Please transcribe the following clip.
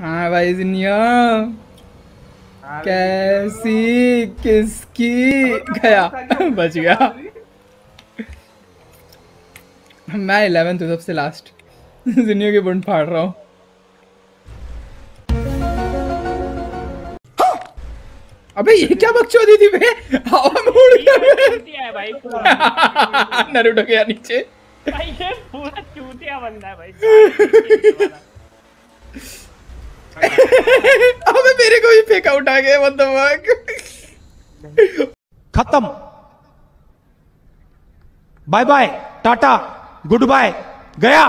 हाँ भाई जिनिया। हाँ, कैसी किसकी? गया। बच गया। मैं इलेवेंथ हूँ सबसे लास्ट जिनियो की बुंड फाड़ रहा हूँ। अबे ये क्या बकचोदी थी बे? हवा में उड़ गया बे भाई नरूटो गया नीचे। भाई ये पूरा चूतिया बंदा है भाई। अबे मेरे को भी फेंका उठा गया फक खत्म bye bye tata goodbye गया।